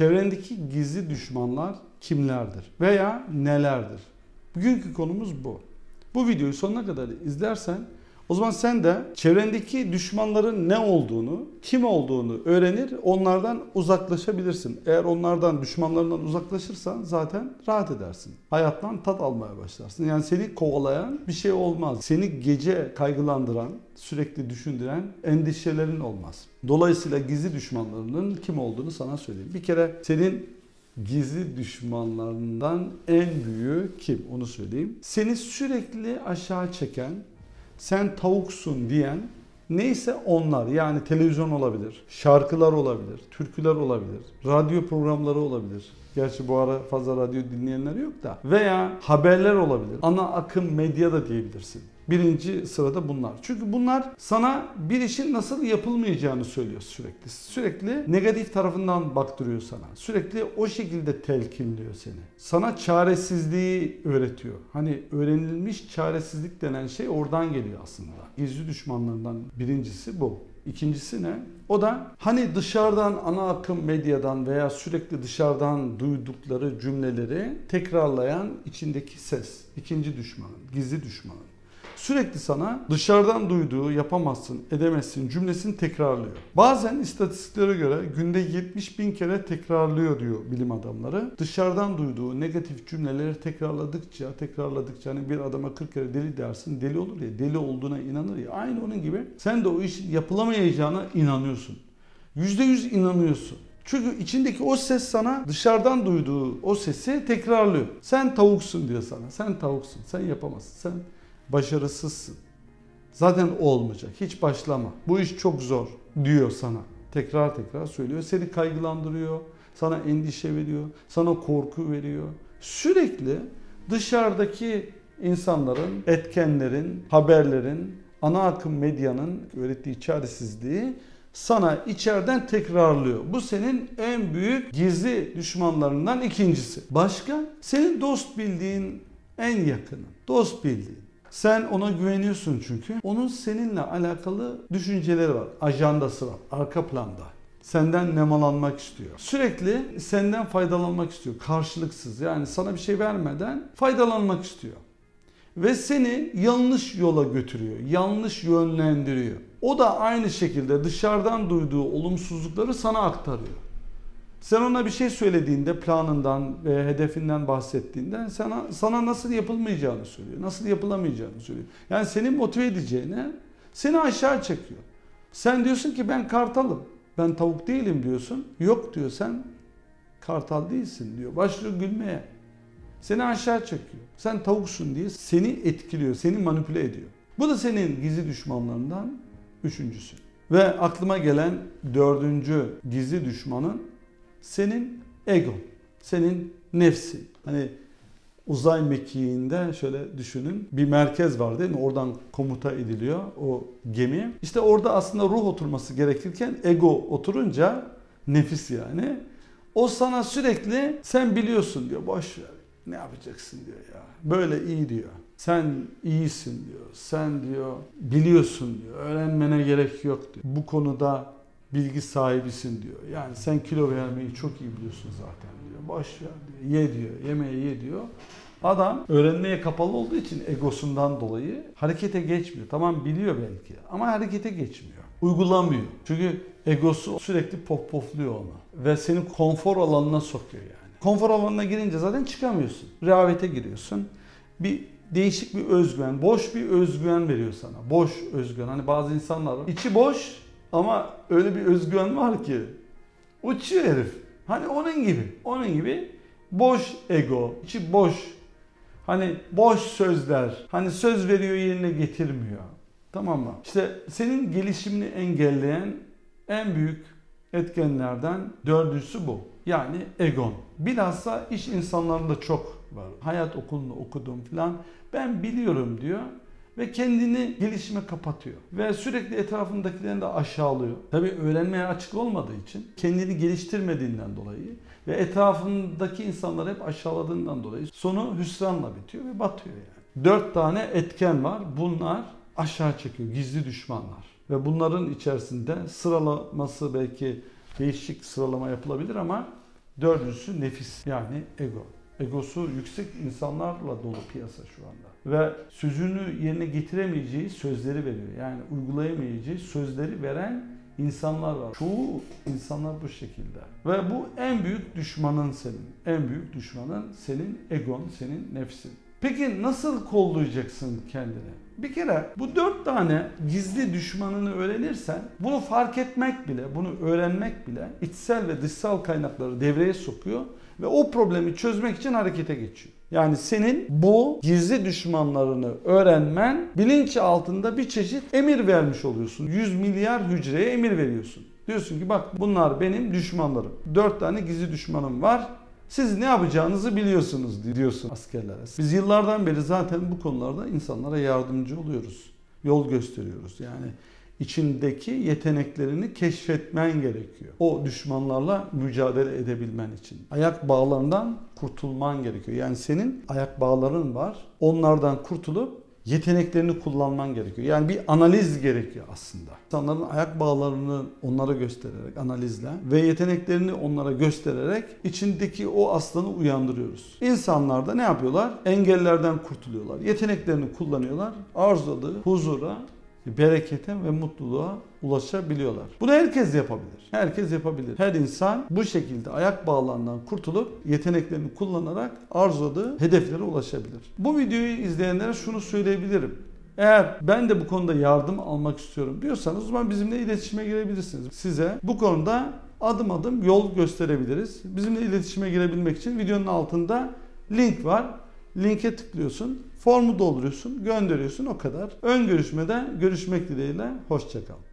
Çevrendeki gizli düşmanlar kimlerdir veya nelerdir? Bugünkü konumuz bu. Bu videoyu sonuna kadar izlersen o zaman sen de çevrendeki düşmanların ne olduğunu, kim olduğunu öğrenir, onlardan uzaklaşabilirsin. Eğer onlardan, düşmanlarından uzaklaşırsan zaten rahat edersin. Hayattan tat almaya başlarsın. Yani seni kovalayan bir şey olmaz. Seni gece kaygılandıran, sürekli düşündüren endişelerin olmaz. Dolayısıyla gizli düşmanlarının kim olduğunu sana söyleyeyim. Bir kere senin gizli düşmanlarından en büyüğü kim onu söyleyeyim. Seni sürekli aşağı çeken, sen tavuksun diyen neyse onlar yani televizyon olabilir, şarkılar olabilir, türküler olabilir, radyo programları olabilir. Gerçi bu ara fazla radyo dinleyenler yok da. Veya haberler olabilir. Ana akım medya da diyebilirsin. Birinci sırada bunlar. Çünkü bunlar sana bir işin nasıl yapılmayacağını söylüyor sürekli. Sürekli negatif tarafından baktırıyor sana. Sürekli o şekilde telkinliyor seni. Sana çaresizliği öğretiyor. Hani öğrenilmiş çaresizlik denen şey oradan geliyor aslında. Gizli düşmanlarından birincisi bu. İkincisi ne? O da hani dışarıdan ana akım medyadan veya sürekli dışarıdan duydukları cümleleri tekrarlayan içindeki ses. İkinci düşmanın, gizli düşmanın. Sürekli sana dışarıdan duyduğu yapamazsın, edemezsin cümlesini tekrarlıyor. Bazen istatistiklere göre günde 70 bin kere tekrarlıyor diyor bilim adamları. Dışarıdan duyduğu negatif cümleleri tekrarladıkça, tekrarladıkça hani bir adama 40 kere deli dersin, deli olur ya, deli olduğuna inanır ya. Aynı onun gibi sen de o işin yapılamayacağına inanıyorsun. %100 inanıyorsun. Çünkü içindeki o ses sana dışarıdan duyduğu o sesi tekrarlıyor. Sen tavuksun diyor sana. Sen tavuksun. Sen yapamazsın. Sen başarısızsın. Zaten olmayacak. Hiç başlama. Bu iş çok zor diyor sana. Tekrar tekrar söylüyor. Seni kaygılandırıyor. Sana endişe veriyor. Sana korku veriyor. Sürekli dışarıdaki insanların, etkenlerin, haberlerin, ana akım medyanın öğrettiği çaresizliği sana içeriden tekrarlıyor. Bu senin en büyük gizli düşmanlarından ikincisi. Başka? Senin dost bildiğin en yakının. Dost bildiğin. Sen ona güveniyorsun çünkü. Onun seninle alakalı düşünceleri var. Ajandası var. Arka planda. Senden nemalanmak istiyor. Sürekli senden faydalanmak istiyor. Karşılıksız. Yani sana bir şey vermeden faydalanmak istiyor. Ve seni yanlış yola götürüyor. Yanlış yönlendiriyor. O da aynı şekilde dışarıdan duyduğu olumsuzlukları sana aktarıyor. Sen ona bir şey söylediğinde planından ve hedefinden bahsettiğinde sana sana nasıl yapılmayacağını söylüyor. Nasıl yapılamayacağını söylüyor. Yani seni motive edeceğine seni aşağı çekiyor. Sen diyorsun ki ben kartalım. Ben tavuk değilim diyorsun. Yok diyor sen kartal değilsin diyor. Başlıyor gülmeye. Seni aşağı çekiyor. Sen tavuksun diye seni etkiliyor, seni manipüle ediyor. Bu da senin gizli düşmanlarından üçüncüsü. Ve aklıma gelen dördüncü gizli düşmanın senin egon, senin nefsi. Hani uzay mekiğinde şöyle düşünün bir merkez var değil mi? Oradan komuta ediliyor o gemi. İşte orada aslında ruh oturması gerekirken ego oturunca nefis yani. O sana sürekli sen biliyorsun diyor boş ver ne yapacaksın diyor ya. Böyle iyi diyor. Sen iyisin diyor. Sen diyor biliyorsun diyor. Öğrenmene gerek yok diyor. Bu konuda bilgi sahibisin diyor. Yani sen kilo vermeyi çok iyi biliyorsun zaten diyor. Boş ver diyor. Ye diyor. Yemeği ye diyor. Adam öğrenmeye kapalı olduğu için egosundan dolayı harekete geçmiyor. Tamam biliyor belki ama harekete geçmiyor. Uygulamıyor. Çünkü egosu sürekli pop pofluyor onu. Ve seni konfor alanına sokuyor yani. Konfor alanına girince zaten çıkamıyorsun. Rehavete giriyorsun. Bir değişik bir özgüven, boş bir özgüven veriyor sana. Boş özgüven. Hani bazı insanlar. İçi boş ama öyle bir özgüven var ki uçuyor herif. Hani onun gibi. Onun gibi boş ego, içi boş. Hani boş sözler. Hani söz veriyor yerine getirmiyor. Tamam mı? İşte senin gelişimini engelleyen en büyük etkenlerden dördüncüsü bu. Yani egon. Bilhassa iş insanlarında çok var. Hayat okulunu okudum falan. Ben biliyorum diyor ve kendini gelişime kapatıyor. Ve sürekli etrafındakilerini de aşağılıyor. Tabii öğrenmeye açık olmadığı için kendini geliştirmediğinden dolayı ve etrafındaki insanları hep aşağıladığından dolayı sonu hüsranla bitiyor ve batıyor yani. Dört tane etken var. Bunlar aşağı çekiyor. Gizli düşmanlar. Ve bunların içerisinde sıralaması belki değişik sıralama yapılabilir ama Dördüncüsü nefis yani ego. Egosu yüksek insanlarla dolu piyasa şu anda. Ve sözünü yerine getiremeyeceği sözleri veriyor. Yani uygulayamayacağı sözleri veren insanlar var. Çoğu insanlar bu şekilde. Ve bu en büyük düşmanın senin. En büyük düşmanın senin egon, senin nefsin. Peki nasıl kollayacaksın kendini? Bir kere bu dört tane gizli düşmanını öğrenirsen bunu fark etmek bile, bunu öğrenmek bile içsel ve dışsal kaynakları devreye sokuyor ve o problemi çözmek için harekete geçiyor. Yani senin bu gizli düşmanlarını öğrenmen bilinç altında bir çeşit emir vermiş oluyorsun. 100 milyar hücreye emir veriyorsun. Diyorsun ki bak bunlar benim düşmanlarım. 4 tane gizli düşmanım var. Siz ne yapacağınızı biliyorsunuz diyorsun askerlere. Biz yıllardan beri zaten bu konularda insanlara yardımcı oluyoruz. Yol gösteriyoruz. Yani içindeki yeteneklerini keşfetmen gerekiyor. O düşmanlarla mücadele edebilmen için. Ayak bağlarından kurtulman gerekiyor. Yani senin ayak bağların var. Onlardan kurtulup yeteneklerini kullanman gerekiyor. Yani bir analiz gerekiyor aslında. İnsanların ayak bağlarını onlara göstererek, analizle ve yeteneklerini onlara göstererek içindeki o aslanı uyandırıyoruz. İnsanlar da ne yapıyorlar? Engellerden kurtuluyorlar. Yeteneklerini kullanıyorlar. Arzuladığı huzura, berekete ve mutluluğa ulaşabiliyorlar. Bunu herkes yapabilir. Herkes yapabilir. Her insan bu şekilde ayak bağlarından kurtulup yeteneklerini kullanarak arzuladığı hedeflere ulaşabilir. Bu videoyu izleyenlere şunu söyleyebilirim. Eğer ben de bu konuda yardım almak istiyorum diyorsanız o zaman bizimle iletişime girebilirsiniz. Size bu konuda adım adım yol gösterebiliriz. Bizimle iletişime girebilmek için videonun altında link var. Linke tıklıyorsun, formu dolduruyorsun, gönderiyorsun o kadar. Ön görüşmede görüşmek dileğiyle, hoşçakal.